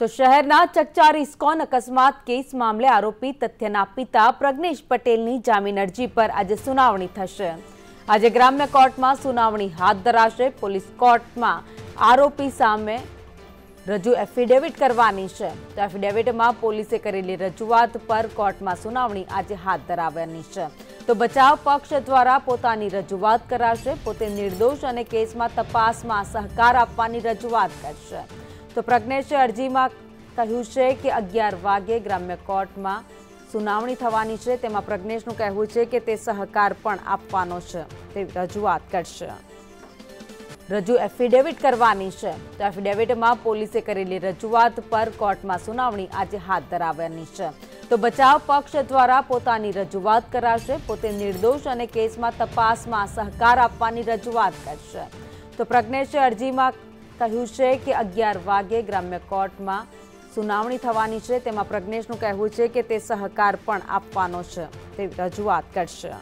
તો શહેરના ચકચાર ઇસ્કોન અકસ્માત કેસ મામલે આરોપી તથ્યના પિતા પ્રજ્ઞેશ પટેલની જામીન અરજી પર આજે સુનાવણી થશે. આજે ગ્રામ્ય કોર્ટમાં સુનાવણી હાથ ધરાશે. પોલીસ કોર્ટમાં આરોપી સામે રજૂ એફિડેવિટ કરવાની છે. તો એફિડેવિટમાં પોલીસે કરેલી રજૂઆત પર કોર્ટમાં સુનાવણી આજે હાથ ધરાવવાની છે. તો બચાવ પક્ષ દ્વારા પોતાની રજૂઆત કરાશે. પોતે નિર્દોષ અને કેસમાં તપાસમાં સહકાર આપવાની રજૂઆત કરશે. તો પ્રજ્ઞેશે અરજીમાં કહ્યું છે કે અગિયાર વાગે ગ્રામ્ય કોર્ટમાં સુનાવણી થવાની છે. તેમાં પ્રજ્ઞેશનું કહેવું છે કે તે સહકાર પણ આપવાનો છે. તે રજૂઆત કરશે. રજૂ એફિડેવિટ કરવાની છે. તો એફિડેવિટમાં પોલીસે કરેલી રજૂઆત પર કોર્ટમાં સુનાવણી આજે હાથ ધરાવવાની છે. તો બચાવ પક્ષ દ્વારા પોતાની રજૂઆત કરાશે. પોતે નિર્દોષ અને કેસમાં તપાસમાં સહકાર આપવાની રજૂઆત કરશે. તો પ્રજ્ઞેશે અરજીમાં કહ્યું છે કે અગિયાર વાગે ગ્રામ્ય કોર્ટમાં સુનાવણી થવાની છે. તેમાં પ્રજ્ઞેશનું કહેવું છે કે તે સહકાર પણ આપવાનો છે. તે રજૂઆત કરશે.